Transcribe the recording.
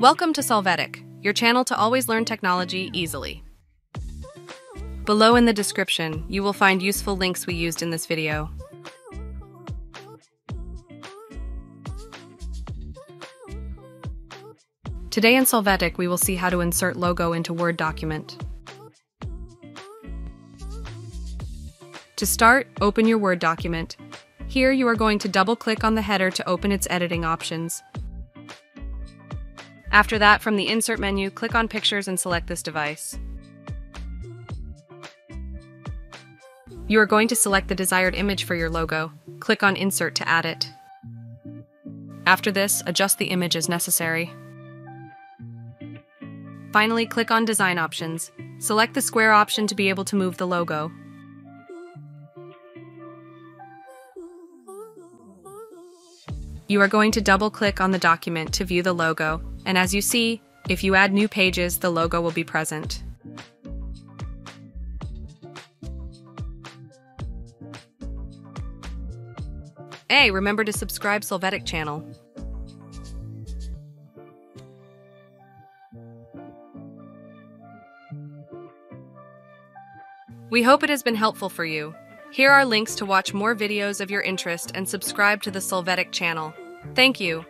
Welcome to Solvetic, your channel to always learn technology easily. Below in the description, you will find useful links we used in this video. Today in Solvetic, we will see how to insert logo into Word document. To start, open your Word document. Here you are going to double-click on the header to open its editing options. After that, from the Insert menu, click on Pictures and select this device. You are going to select the desired image for your logo. Click on Insert to add it. After this, adjust the image as necessary. Finally, click on Design Options. Select the square option to be able to move the logo. You are going to double click on the document to view the logo, and as you see, if you add new pages, the logo will be present. Hey, remember to subscribe Solvetic channel. We hope it has been helpful for you. Here are links to watch more videos of your interest and subscribe to the Solvetic channel. Thank you.